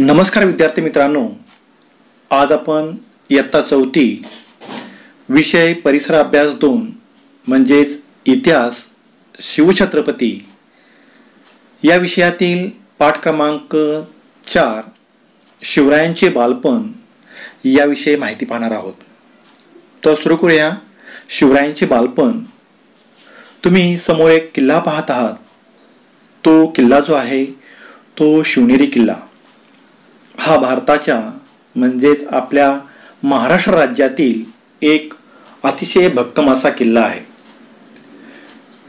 नमस्कार विद्यार्थी मित्रांनो. आज आपण इयत्ता चौथी विषय परिसर अभ्यास दोन म्हणजेच इतिहास शिवछत्रपती या विषयातील पाठ क्रमांक चार शिवरायांचे बालपण याविषयी माहिती पाहणार आहोत. तर सुरू करूया. शिवरायांचे बालपण. तुम्ही समोर एक किल्ला पाहत आहात. तो किल्ला जो आहे तो शिवनेरी किल्ला. हा भारताच्या म्हणजेच आपल्या महाराष्ट्र राज्यातील एक अतिशय भक्कम असा किल्ला आहे.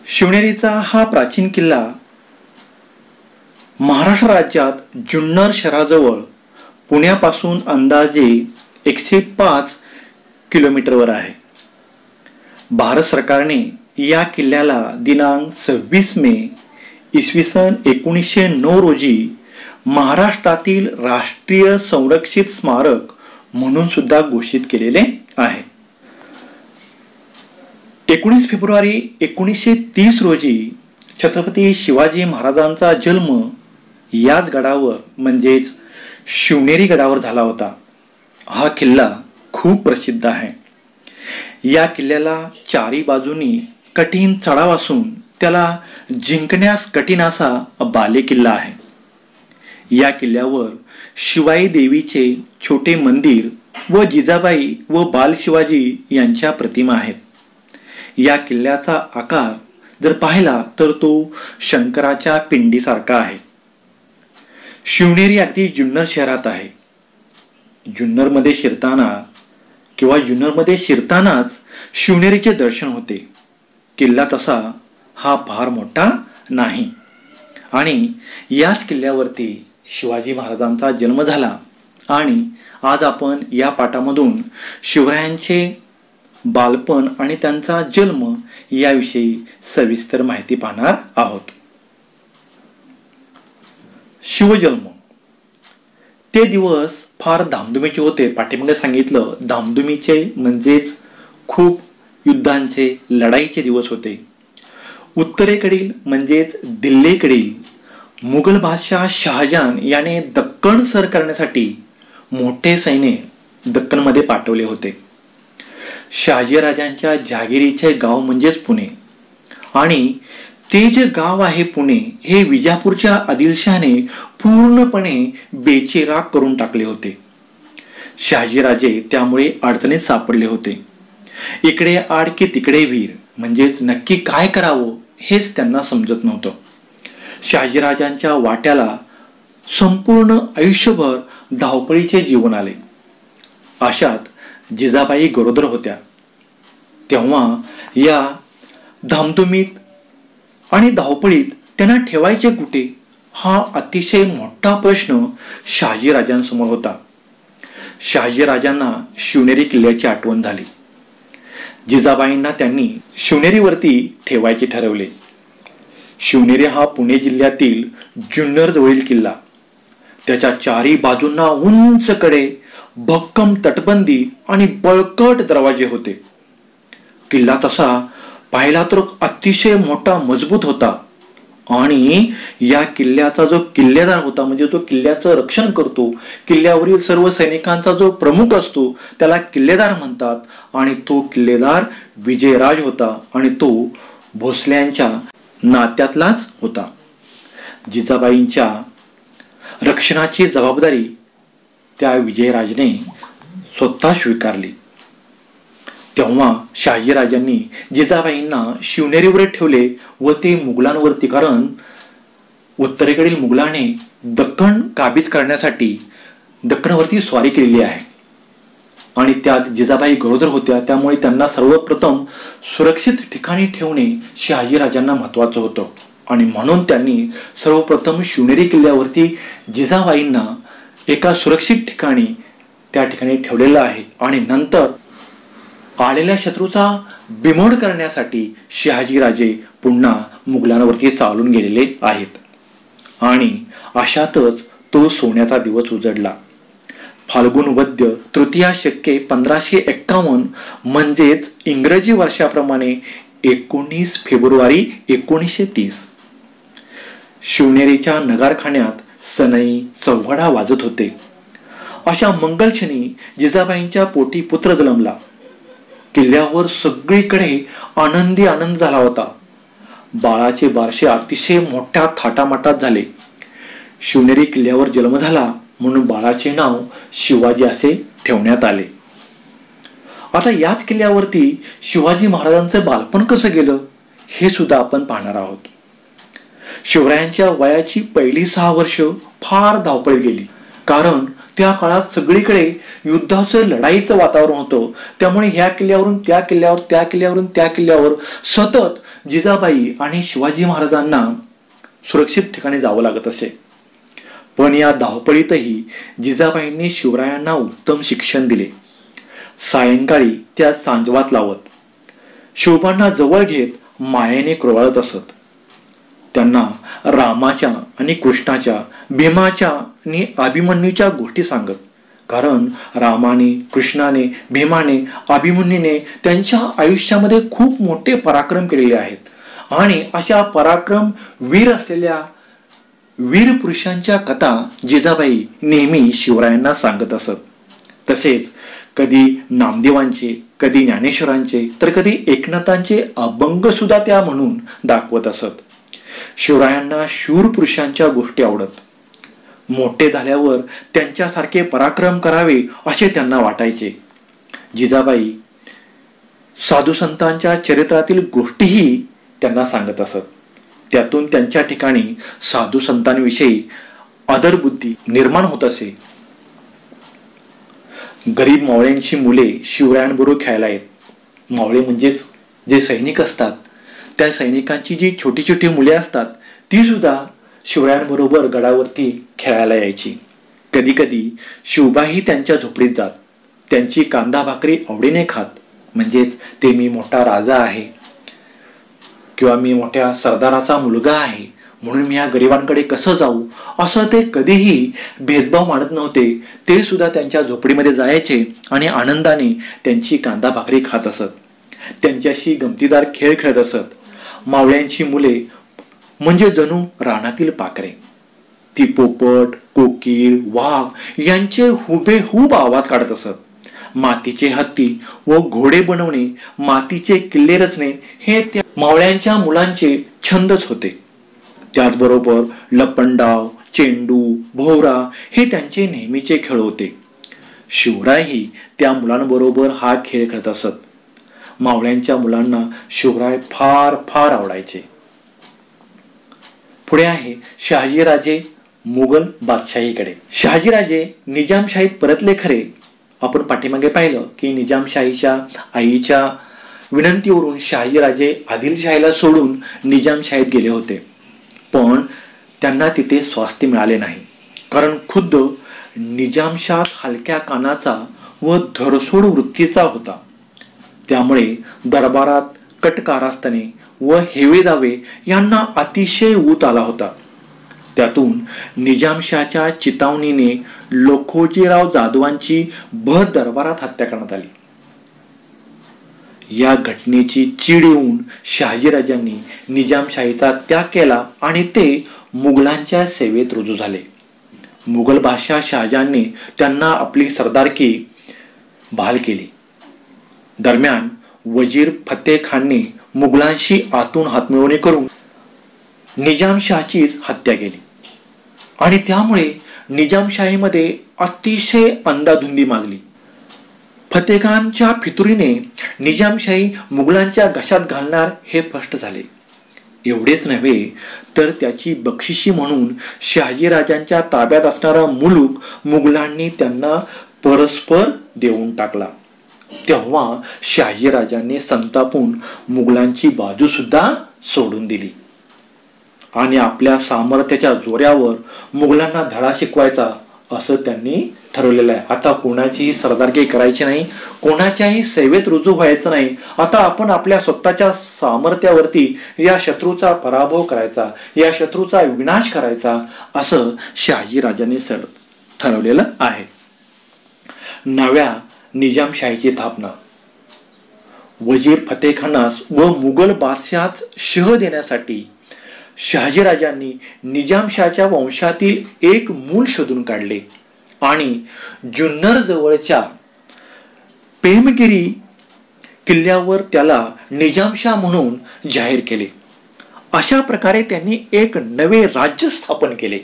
शिवनेरीचा हा प्राचीन किल्ला महाराष्ट्र राज्यात जुन्नर शहराजवळ पुण्यापासून अंदाजे एकशे पाच किलोमीटरवर आहे. भारत सरकारने या किल्ल्याला दिनांक सव्वीस मे इसवी सन एकोणीसशे नऊ रोजी महाराष्ट्रातील राष्ट्रीय संरक्षित स्मारक म्हणून सुद्धा घोषित केलेले आहे. एकोणीस फेब्रुवारी एकोणीसशे तीस रोजी छत्रपती शिवाजी महाराजांचा जन्म याच गडावर म्हणजेच शिवनेरी गडावर झाला होता. हा किल्ला खूप प्रसिद्ध आहे. या किल्ल्याला चारी बाजूनी कठीण चढाव असून त्याला जिंकण्यास कठीण असा बालेकिल्ला आहे. या किल्ल्यावर शिवाई देवीचे छोटे मंदिर व जिजाबाई व बाल शिवाजी यांच्या प्रतिमा आहेत. या किल्ल्याचा आकार जर पाहिला तर तो शंकराच्या पिंडीसारखा आहे. शिवनेरी अगदी जुन्नर शहरात आहे. जुन्नरमध्ये शिरताना किंवा जुन्नरमध्ये शिरतानाच शिवनेरीचे दर्शन होते. किल्ला तसा हा फार मोठा नाही. आणि याच किल्ल्यावरती शिवाजी महाराजांचा जन्म झाला आणि आज आपण या पाठामधून शिवरायांचे बालपण आणि त्यांचा जन्म याविषयी सविस्तर माहिती पाहणार आहोत. शिवजन्म. ते दिवस फार धामधुमीचे होते. पाठीमागे सांगितलं धामधुमीचे म्हणजेच खूप युद्धांचे लढाईचे दिवस होते. उत्तरेकडील म्हणजेच दिल्लीकडील मुघल बादशाह शहाजहान याने दक्कण सर करण्यासाठी मोठे सैन्य दक्कनमध्ये पाठवले होते. शहाजीराजांच्या जहागिरीचे गाव म्हणजेच पुणे आणि ते जे गाव आहे पुणे हे विजापूरच्या आदिलशहाने पूर्णपणे बेचेराग करून टाकले होते. शहाजीराजे त्यामुळे अडचणीत सापडले होते. इकडे आड की तिकडे वीर म्हणजेच नक्की काय करावं हेच त्यांना समजत नव्हतं. शहाजीराजांच्या वाट्याला संपूर्ण आयुष्यभर धावपळीचे जीवन आले. अशात जिजाबाई गरोदर होत्या. तेव्हा या धामधुमीत आणि धावपळीत त्यांना ठेवायचे कुठे हा अतिशय मोठा प्रश्न शहाजीराजांसमोर होता. शहाजीराजांना शिवनेरी किल्ल्याची आठवण झाली. जिजाबाईंना त्यांनी शिवनेरीवरती ठेवायचे ठरवले. शिवनेरी हा पुणे जिल्ह्यातील जुन्नर जवळील किल्ला. त्याच्या चारी बाजूंना उंचकडे भक्कम तटबंदी आणि बळकट दरवाजे होते. किल्ला तसा पाहिला तर अतिशय मोठा मजबूत होता. आणि या किल्ल्याचा जो किल्लेदार होता म्हणजे जो किल्ल्याचं रक्षण करतो किल्ल्यावरील सर्व सैनिकांचा जो प्रमुख असतो त्याला किल्लेदार म्हणतात. आणि तो किल्लेदार विजयराज होता. आणि तो भोसल्यांच्या नात्यातलाच होता. जिजाबाईंच्या रक्षणाची जबाबदारी त्या विजयराजने स्वतः स्वीकारली. तेव्हा शहाजीराजांनी जिजाबाईंना शिवनेरीवर ठेवले व ते मुघलांवरती कारण उत्तरेकडील मुघलाने दख्खन काबीज करण्यासाठी दख्खनवरती स्वारी केलेली आहे. आणि त्यात जिजाबाई गरोदर होत्या त्यामुळे त्यांना सर्वप्रथम सुरक्षित ठिकाणी ठेवणे शहाजीराजांना महत्वाचं होतं. आणि म्हणून त्यांनी सर्वप्रथम शिवनेरी किल्ल्यावरती जिजाबाईंना एका सुरक्षित ठिकाणी त्या ठिकाणी ठेवलेलं आहे. आणि नंतर आलेल्या शत्रूचा बिमोड करण्यासाठी शहाजीराजे पुन्हा मुघलांवरती चालून गेलेले आहेत. आणि अशातच तो सोन्याचा दिवस उजडला. फाल्गुन वद्य तृतीया शक्के पंधराशे एक्कावन्न म्हणजेच इंग्रजी वर्षाप्रमाणे एकोणीस फेब्रुवारी एकोणीसशे तीस. शिवनेरीच्या नगारखान्यात सनई चौघडा वाजत होते. अशा मंगलक्षणी जिजाबाईंच्या पोटी पुत्र जन्मला. किल्ल्यावर सगळीकडे आनंदी आनंद झाला होता. बाळाचे बारशे अतिशय मोठ्या थाटामाटात झाले. शिवनेरी किल्ल्यावर जन्म झाला म्हणून बाळाचे नाव शिवाजी असे ठेवण्यात आले. आता याच किल्ल्यावरती शिवाजी महाराजांचं बालपण कसं गेलं हे सुद्धा आपण पाहणार आहोत. शिवरायांच्या वयाची पहिली सहा वर्ष फार धावपळ गेली. कारण त्या काळात सगळीकडे युद्धाचं लढाईचं वातावरण होतं. त्यामुळे ह्या किल्ल्यावरून त्या किल्ल्यावर त्या किल्ल्यावरून त्या किल्ल्यावर सतत जिजाबाई आणि शिवाजी महाराजांना सुरक्षित ठिकाणी जावं लागत असे. पण या धावपळीतही जिजाबाईंनी शिवरायांना उत्तम शिक्षण दिले. सायंकाळी त्या सांजवात लावत शिवबांना जवळ घेत मायेने क्रोळत असत. त्यांना रामाच्या आणि कृष्णाच्या भीमाच्या आणि अभिमन्यूच्या गोष्टी सांगत कारण रामाने कृष्णाने भीमाने अभिमन्यूने त्यांच्या आयुष्यामध्ये खूप मोठे पराक्रम केलेले आहेत. आणि अशा पराक्रम वीर असलेल्या वीर पुरुषांच्या कथा जिजाबाई नेहमी शिवरायांना सांगत असत. तसेच कधी नामदेवांचे कधी ज्ञानेश्वरांचे तर कधी एकनाथांचे अभंग सुद्धा त्या म्हणून दाखवत असत. शिवरायांना शूर पुरुषांच्या गोष्टी आवडत. मोठे झाल्यावर त्यांच्यासारखे पराक्रम करावे असे त्यांना वाटायचे. जिजाबाई साधू संतांच्या चरित्रातील गोष्टीही त्यांना सांगत असत. त्यातून त्यांच्या ठिकाणी साधू संतांविषयी आदरबुद्धी निर्माण होत असे. गरीब मावळ्यांची मुले शिवरायांबरोबर खेळायला येत. मावळे म्हणजेच जे सैनिक असतात त्या सैनिकांची जी छोटी छोटी मुले असतात ती सुद्धा शिवरायांबरोबर गडावरती खेळायला यायची. कधी कधी शिवबाही त्यांच्या झोपडीत जात. त्यांची कांदा भाकरी आवडीने खात. म्हणजेच ते मी मोठा राजा आहे. किंवा मी मोठ्या सरदाराचा मुलगा आहे म्हणून मी या गरिबांकडे कसं जाऊ? असं ते कधीही भेदभाव मानत नव्हते. ते सुद्धा त्यांच्या झोपडीमध्ये जायचे आणि आनंदाने त्यांची कांदा भाकरी खात असत. त्यांच्याशी गमतीदार खेळ खेळत असत. मावळ्यांची मुले म्हणजे जणू रानातील पाखरे. ती पोपट कोकीळ वाघ यांचे हुबेहूब आवाज काढत असत. मातीचे हत्ती व घोडे बनवणे मातीचे किल्ले रचणे हे त्या मावळ्यांच्या मुलांचे छंदच होते. त्याचबरोबर लपंडाव चेंडू भोवरा हे त्यांचे नेहमीचे खेळ होते. शिवरायही त्या मुलांबरोबर हा खेळ खेळत असत. मावळ्यांच्या मुलांना शिवराय फार फार आवडायचे. पुढे आहे शहाजीराजे मुघल बादशाहीकडे. शहाजीराजे निजामशाहीत परतले खरे आपण पाठीमागे पाहिलं की निजामशाहीच्या आईच्या विनंतीवरून शहाजीराजे आदिलशाहीला सोडून निजामशाहीत गेले होते. पण त्यांना तिथे स्वास्थ्य मिळाले नाही. कारण खुद्द निजामशाह हलक्या कानाचा व धरसोड वृत्तीचा होता. त्यामुळे दरबारात कटकारस्थाने व हेवे दावे यांना अतिशय ऊत आला होता. त्यातून निजामशाच्या चितावणीने लोखोजीराव जाधवांची भर दरबारात हत्या करण्यात आली. या घटनेची चीड येऊन शहाजीराजांनी निजामशाहीचा त्याग केला आणि ते मुघलांच्या सेवेत रुजू झाले. मुघल बादशाह शहाजांनी त्यांना आपली सरदारकी बहाल केली. दरम्यान वजीर फतेह खानने मुघलांशी आतून हातमिळवणी करून निजामशाहचीच हत्या केली. आणि त्यामुळे निजामशाहीमध्ये अतिशय अंदाधुंदी माजली. फतेखानच्या फितुरीने निजामशाही मुघलांच्या घशात घालणार हे स्पष्ट झाले. एवढेच नव्हे तर त्याची बक्षिशी म्हणून शहाजीराजांच्या ताब्यात असणारा मुलूक मुघलांनी त्यांना परस्पर देऊन टाकला. तेव्हा शहाजीराजांनी संतापून मुघलांची बाजूसुद्धा सोडून दिली. आणि आपल्या सामर्थ्याच्या जोऱ्यावर मुघलांना धडा शिकवायचा असं त्यांनी ठरवलेलं आहे. आता कोणाचीही सरदारकी करायची नाही कोणाच्याही सेवेत रुजू व्हायचं नाही आता आपण आपल्या स्वतःच्या सामर्थ्यावरती या शत्रूचा पराभव करायचा या शत्रूचा विनाश करायचा असं शहाजी राजांनी ठरवलेलं आहे. नव्या निजामशाहीची स्थापना. वजीर फतेखानास व मुघल बादशहात शह देण्यासाठी शहाजीराजांनी निजामशाहच्या वंशातील एक मूल शोधून काढले आणि जुन्नर जवळच्या पेमगिरी किल्ल्यावर त्याला निजामशाह म्हणून जाहीर केले. अशा प्रकारे त्यांनी एक नवे राज्य स्थापन केले.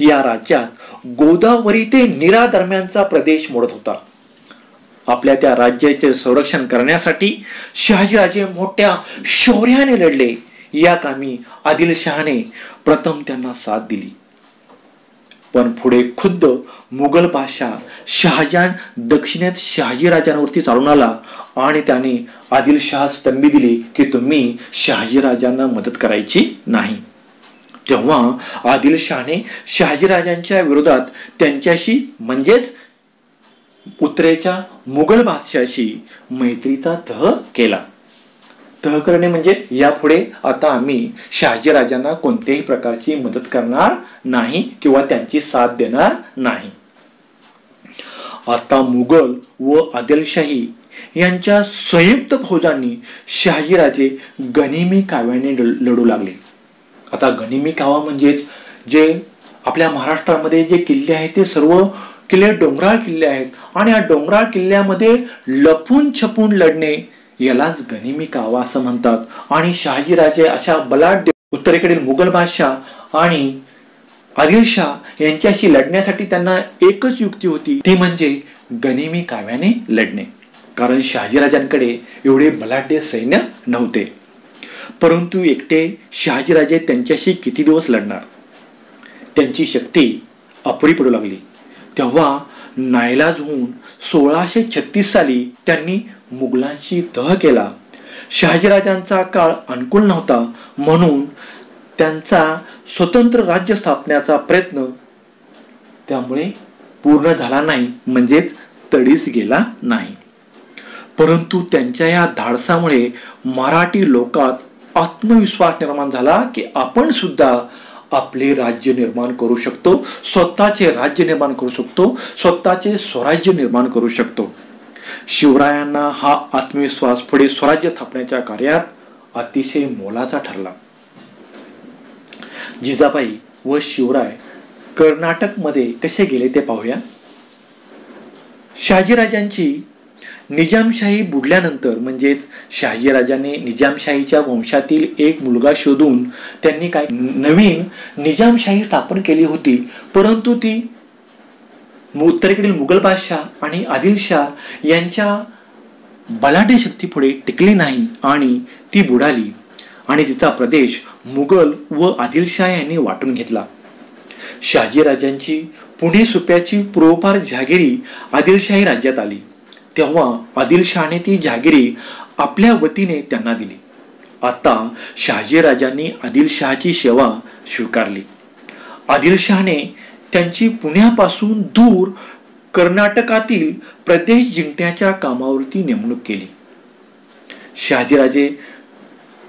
या राज्यात गोदावरी ते नीरा दरम्यानचा प्रदेश मोडत होता. आपल्या त्या राज्याचे संरक्षण करण्यासाठी शहाजीराजे मोठ्या शौर्याने लढले. या कामी आदिलशहाने प्रथम त्यांना साथ दिली. पण पुढे खुद्द मुघल बादशाह शहाजहान दक्षिणेत शहाजीराजांवरती चालून आला आणि त्याने आदिलशहा स्तंभी दिली की तुम्ही शहाजीराजांना मदत करायची नाही. तेव्हा आदिलशहाने शहाजीराजांच्या विरोधात त्यांच्याशी म्हणजेच उत्तरेच्या मुघल बादशाशी मैत्रीचा तह केला. तह करणे म्हणजे यापुढे आता आम्ही शहाजी राजांना कोणत्याही प्रकारची मदत करणार नाही किंवा त्यांची साथ देणार नाही. आता मुघल व आदिलशाही यांच्या संयुक्त फौजांनी शहाजीराजे गनिमी काव्याने लढू लागले. आता गनिमी कावा म्हणजेच जे आपल्या महाराष्ट्रामध्ये जे किल्ले आहेत ते सर्व किल्ले डोंगराळ किल्ले आहेत आणि या डोंगराळ किल्ल्यामध्ये लपून छपून लढणे यालाच गनिमी कावा असं म्हणतात. आणि शहाजीराजे अशा बलाढ्य उत्तरेकडील मुघल बादशाह आणि आदिलशाह यांच्याशी लढण्यासाठी त्यांना एकच युक्ती होती. ती म्हणजे गनिमी काव्याने लढणे. कारण शहाजीराजांकडे एवढे बलाढ्य सैन्य नव्हते. परंतु एकटे शहाजीराजे त्यांच्याशी किती दिवस लढणार? त्यांची शक्ती अपुरी पडू लागली. तेव्हा नायलाज होऊन सोळाशे छत्तीस साली त्यांनी मुघलांशी तह केला. शहाजीराजांचा काळ अनुकूल नव्हता म्हणून त्यांचा स्वतंत्र राज्य स्थापण्याचा प्रयत्न त्यामुळे पूर्ण झाला नाही म्हणजेच तडीस गेला नाही. परंतु त्यांच्या या धाडसामुळे मराठी लोकात आत्मविश्वास निर्माण झाला की आपण सुद्धा आपले राज्य निर्माण करू शकतो स्वतःचे राज्य निर्माण करू शकतो स्वतःचे स्वराज्य निर्माण करू शकतो. शिवरायांना हा आत्मविश्वास पुढे स्वराज्य स्थापण्याच्या कार्यात अतिशय मोलाचा ठरला. जिजाबाई व शिवराय कर्नाटकमध्ये कसे गेले ते पाहूया. शहाजीराजांची निजामशाही बुडल्यानंतर म्हणजेच शहाजीराजाने निजामशाहीच्या वंशातील एक मुलगा शोधून त्यांनी काय नवीन निजामशाही स्थापन केली होती परंतु ती उत्तरेकडील मुघल बादशाह आणि आदिलशाह यांच्या बलाढ्य शक्तीपुढे टिकली नाही आणि ती बुडाली आणि तिचा प्रदेश मुघल व आदिलशाह यांनी वाटून घेतला. शहाजीराजांची पुणे सुप्याची पूर्वपार जहागिरी आदिलशाही राज्यात आली. तेव्हा आदिलशहाने ती जहागिरी आपल्या वतीने त्यांना दिली. आता शहाजीराजांनी आदिलशहाची सेवा स्वीकारली. आदिलशहाने त्यांची पुण्यापासून दूर कर्नाटकातील प्रदेश जिंकण्याच्या कामावरती नेमणूक केली. शहाजीराजे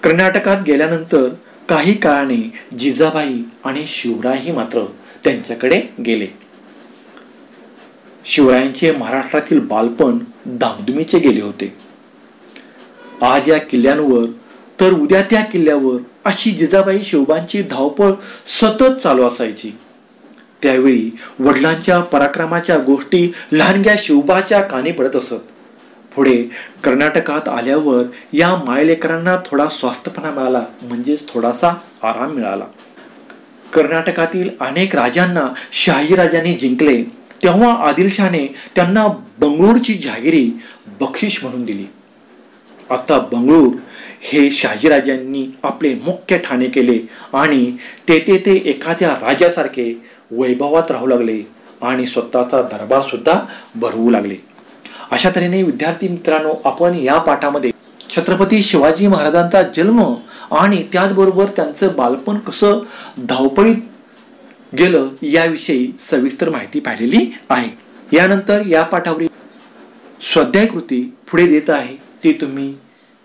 कर्नाटकात गेल्यानंतर काही काळाने जिजाबाई आणि शिवरायही मात्र त्यांच्याकडे गेले. शिवरायांचे महाराष्ट्रातील बालपण धामधुमीचे गेले होते. आज या किल्ल्यांवर तर उद्या त्या किल्ल्यावर अशी जिजाबाई शिवबांची धावपळ सतत चालू असायची. त्यावेळी वडिलांच्या पराक्रमाच्या गोष्टी लहानग्या शिवबाच्या कानी पडत असत. पुढे कर्नाटकात आल्यावर या मायलेकरांना थोडा स्वास्थपणा मिळाला म्हणजेच थोडासा आराम मिळाला. कर्नाटकातील अनेक राजांना शाही राजांनी जिंकले. तेव्हा आदिलशहाने त्यांना बंगळूरची जहागिरी बक्षीस म्हणून दिली. आता बंगळूर हे शहाजीराजांनी आपले मुख्य ठाणे केले आणि तेथे ते एखाद्या राजासारखे वैभवात राहू लागले आणि स्वतःचा दरबार सुद्धा भरवू लागले. अशा तऱ्हेने विद्यार्थी मित्रांनो आपण या पाठामध्ये छत्रपती शिवाजी महाराजांचा जन्म आणि त्याचबरोबर त्यांचं बालपण कसं धावपळीत गेलं याविषयी सविस्तर माहिती पाहिलेली आहे. यानंतर या पाठावरील स्वाध्याय कृती पुढे देत आहे. ती तुम्ही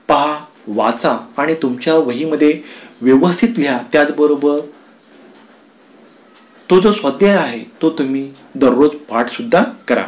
पहा वाचा आणि तुमच्या वहीमध्ये व्यवस्थित लिहा. त्याचबरोबर तो जो स्वाध्याय आहे तो तुम्ही दररोज पाठसुद्धा करा.